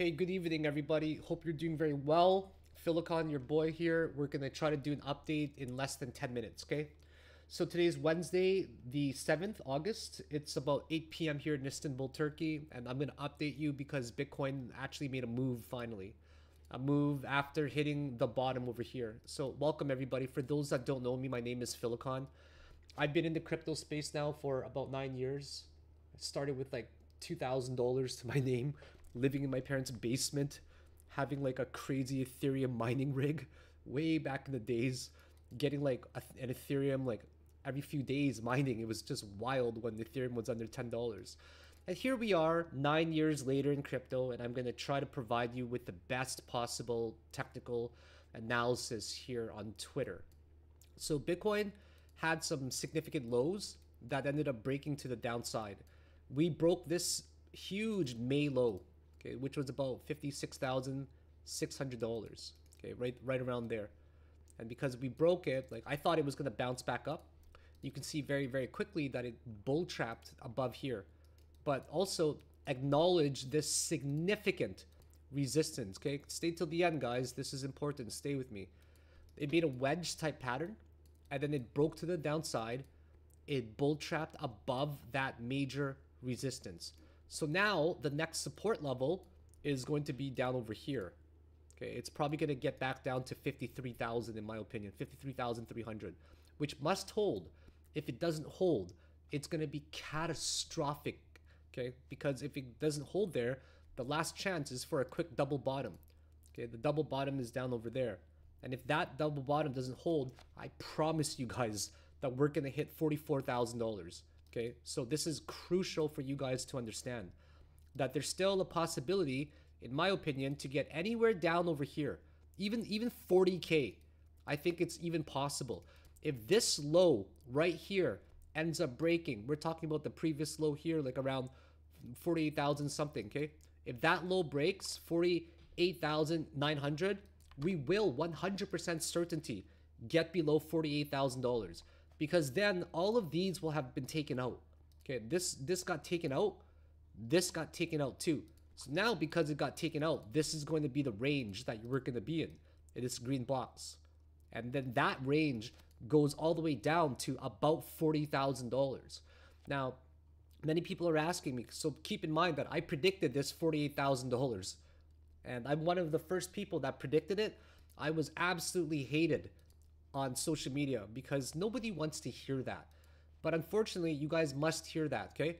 Hey, good evening, everybody. Hope you're doing very well. Philakone, your boy here. We're going to try to do an update in less than 10 minutes, okay? So today's Wednesday, the 7th August. It's about 8 p.m. here in Istanbul, Turkey. And I'm going to update you because Bitcoin actually made a move finally. A move after hitting the bottom over here. So welcome, everybody. For those that don't know me, my name is Philakone. I've been in the crypto space now for about nine years. I started with like $2,000 to my name living in my parents' basement, having like a crazy Ethereum mining rig way back in the days, getting like an Ethereum like every few days mining. It was just wild when Ethereum was under $10. And here we are, nine years later in crypto, and I'm going to try to provide you with the best possible technical analysis here on Twitter. So, Bitcoin had some significant lows that ended up breaking to the downside. We broke this huge May low okay, which was about $56,600, okay, right, right around there. And because we broke it, like I thought it was going to bounce back up. You can see very, very quickly that it bull trapped above here, but also acknowledge this significant resistance. Okay, stay till the end, guys. This is important. Stay with me. It made a wedge type pattern, and then it broke to the downside. It bull trapped above that major resistance. So now the next support level is going to be down over here. Okay, it's probably going to get back down to 53,000 in my opinion, 53,300, which must hold. If it doesn't hold, it's going to be catastrophic, okay? Because if it doesn't hold there, the last chance is for a quick double bottom. Okay, the double bottom is down over there. And if that double bottom doesn't hold, I promise you guys that we're going to hit $44,000. Okay, so this is crucial for you guys to understand that there's still a possibility, in my opinion, to get anywhere down over here, even even 40k. I think it's even possible. If this low right here ends up breaking, we're talking about the previous low here, like around 48,000 something. Okay, if that low breaks 48,900, we will 100% certainty get below $48,000 because then all of these will have been taken out. Okay, this this got taken out, this got taken out too. So now because it got taken out, this is going to be the range that you're going to be in. It is green box. And then that range goes all the way down to about $40,000. Now, many people are asking me, so keep in mind that I predicted this $48,000. And I'm one of the first people that predicted it. I was absolutely hated on social media because nobody wants to hear that. But unfortunately, you guys must hear that, okay?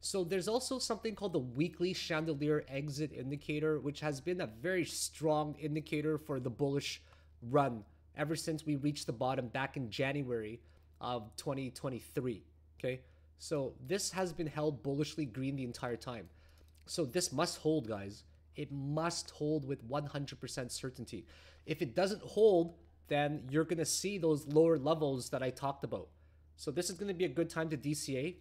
So there's also something called the weekly chandelier exit indicator, which has been a very strong indicator for the bullish run ever since we reached the bottom back in January of 2023, okay? So this has been held bullishly green the entire time. So this must hold, guys. It must hold with 100% certainty. If it doesn't hold, then you're going to see those lower levels that I talked about. So this is going to be a good time to DCA.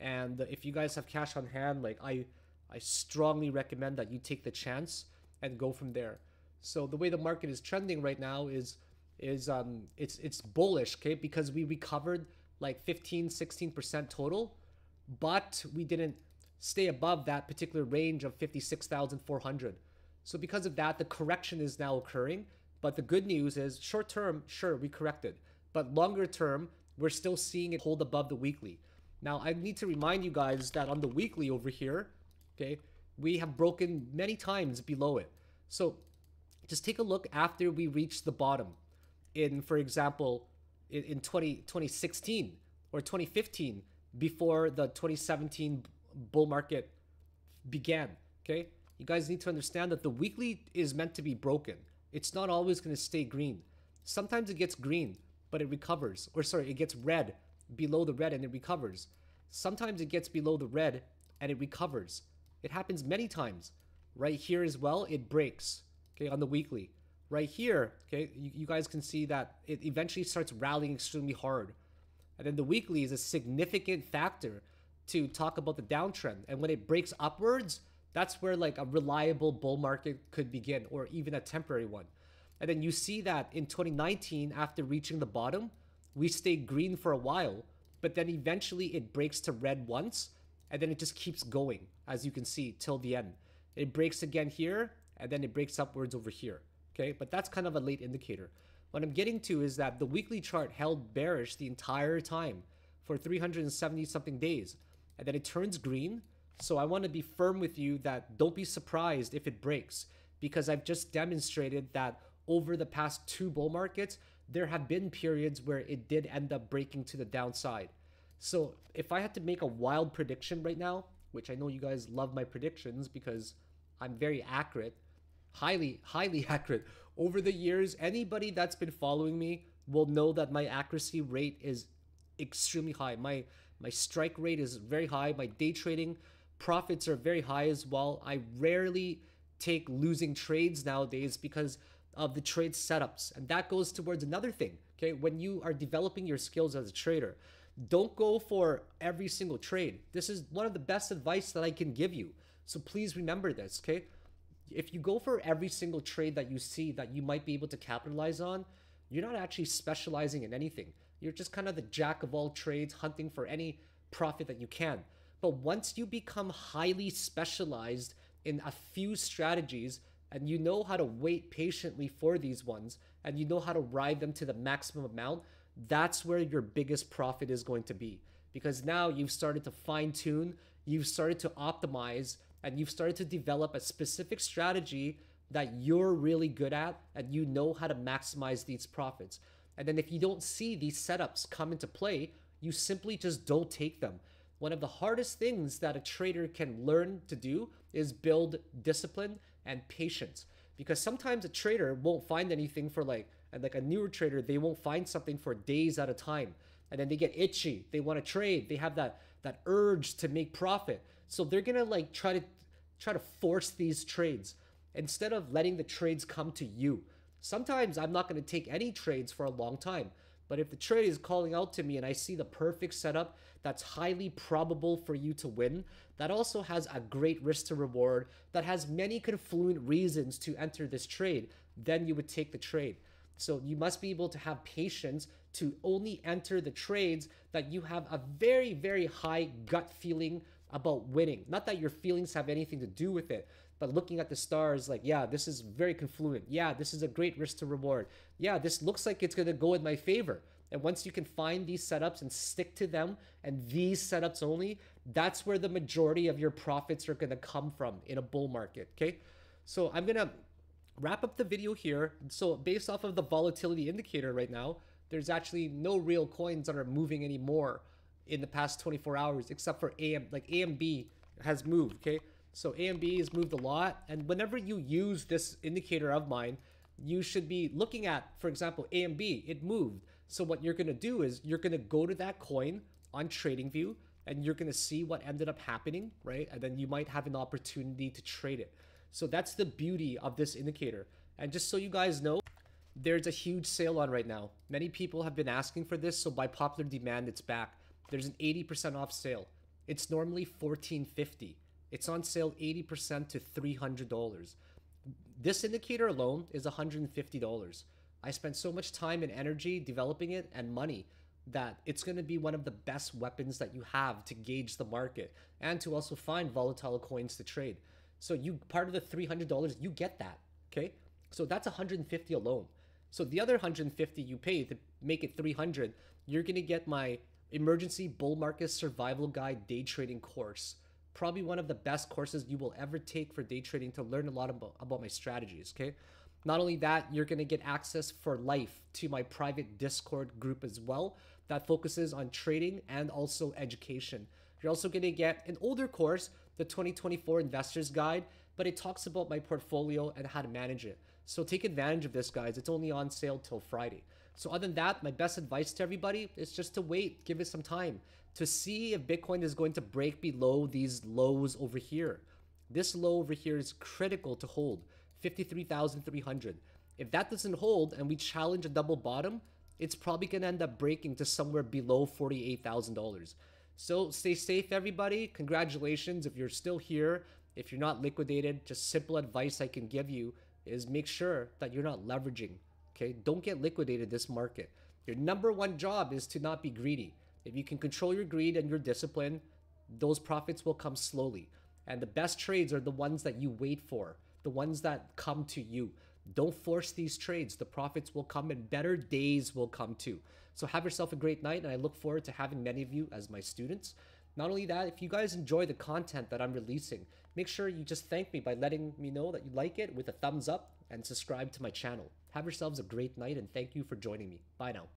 And if you guys have cash on hand, like I, I strongly recommend that you take the chance and go from there. So the way the market is trending right now is is um it's it's bullish, okay? Because we recovered like 15, 16% total, but we didn't stay above that particular range of 56,400. So because of that, the correction is now occurring. But the good news is short term, sure, we corrected. But longer term, we're still seeing it hold above the weekly. Now, I need to remind you guys that on the weekly over here, okay, we have broken many times below it. So just take a look after we reach the bottom. In, for example, in, in 20, 2016 or 2015, before the 2017 bull market began, okay? You guys need to understand that the weekly is meant to be broken it's not always going to stay green. Sometimes it gets green, but it recovers. Or sorry, it gets red below the red and it recovers. Sometimes it gets below the red and it recovers. It happens many times. Right here as well, it breaks, okay, on the weekly. Right here, okay, you, you guys can see that it eventually starts rallying extremely hard. And then the weekly is a significant factor to talk about the downtrend. And when it breaks upwards, that's where like a reliable bull market could begin or even a temporary one. And then you see that in 2019, after reaching the bottom, we stayed green for a while, but then eventually it breaks to red once, and then it just keeps going, as you can see, till the end. it breaks again here, and then it breaks upwards over here. Okay, but that's kind of a late indicator. What I'm getting to is that the weekly chart held bearish the entire time for 370 something days, and then it turns green. So I want to be firm with you that don't be surprised if it breaks because I've just demonstrated that over the past two bull markets, there have been periods where it did end up breaking to the downside. So if I had to make a wild prediction right now, which I know you guys love my predictions because I'm very accurate, highly, highly accurate. Over the years, anybody that's been following me will know that my accuracy rate is extremely high. My my strike rate is very high. My day trading profits are very high as well. I rarely take losing trades nowadays because of the trade setups. And that goes towards another thing. Okay. When you are developing your skills as a trader, don't go for every single trade. This is one of the best advice that I can give you. So please remember this. Okay. If you go for every single trade that you see that you might be able to capitalize on, you're not actually specializing in anything. You're just kind of the jack of all trades, hunting for any profit that you can. But once you become highly specialized in a few strategies, and you know how to wait patiently for these ones and you know how to ride them to the maximum amount, that's where your biggest profit is going to be. Because now you've started to fine tune, you've started to optimize, and you've started to develop a specific strategy that you're really good at and you know how to maximize these profits. And then if you don't see these setups come into play, you simply just don't take them. One of the hardest things that a trader can learn to do is build discipline and patience. Because sometimes a trader won't find anything for like and like a newer trader they won't find something for days at a time. And then they get itchy. They want to trade. They have that that urge to make profit. So they're gonna like try to try to force these trades instead of letting the trades come to you. Sometimes i'm not going to take any trades for a long time but if the trade is calling out to me and I see the perfect setup that's highly probable for you to win, that also has a great risk to reward, that has many confluent reasons to enter this trade, then you would take the trade. So you must be able to have patience to only enter the trades that you have a very, very high gut feeling about winning. Not that your feelings have anything to do with it, but looking at the stars, like, yeah, this is very confluent. Yeah, this is a great risk to reward. Yeah, this looks like it's going to go in my favor. And once you can find these setups and stick to them and these setups only, that's where the majority of your profits are going to come from in a bull market. Okay. So I'm going to wrap up the video here. So based off of the volatility indicator right now, there's actually no real coins that are moving anymore in the past 24 hours, except for AM, like AMB has moved. Okay. So AMB has moved a lot. And whenever you use this indicator of mine, you should be looking at, for example, AMB, it moved. So what you're going to do is you're going to go to that coin on TradingView and you're going to see what ended up happening, right? And then you might have an opportunity to trade it. So that's the beauty of this indicator. And just so you guys know, there's a huge sale on right now. Many people have been asking for this, so by popular demand, it's back. There's an 80% off sale. It's normally 14.50. It's on sale 80% to $300. This indicator alone is $150. I spent so much time and energy developing it and money that it's going to be one of the best weapons that you have to gauge the market and to also find volatile coins to trade. So you part of the $300, you get that, okay? So that's 150 alone. So the other 150 you pay to make it 300, you're going to get my emergency bull market survival guide day trading course probably one of the best courses you will ever take for day trading to learn a lot about, about my strategies, okay? Not only that, you're going to get access for life to my private Discord group as well that focuses on trading and also education. You're also going to get an older course, the 2024 Investors Guide, but it talks about my portfolio and how to manage it. So take advantage of this, guys. It's only on sale till Friday. So other than that, my best advice to everybody is just to wait, give it some time to see if Bitcoin is going to break below these lows over here. This low over here is critical to hold, 53,300. If that doesn't hold and we challenge a double bottom, it's probably going to end up breaking to somewhere below $48,000. So stay safe, everybody. Congratulations if you're still here. If you're not liquidated, just simple advice I can give you is make sure that you're not leveraging. Okay, don't get liquidated this market. Your number one job is to not be greedy. If you can control your greed and your discipline, those profits will come slowly. And the best trades are the ones that you wait for, the ones that come to you. Don't force these trades. The profits will come and better days will come too. So have yourself a great night, and I look forward to having many of you as my students. Not only that, if you guys enjoy the content that I'm releasing, make sure you just thank me by letting me know that you like it with a thumbs up and subscribe to my channel. Have yourselves a great night, and thank you for joining me. Bye now.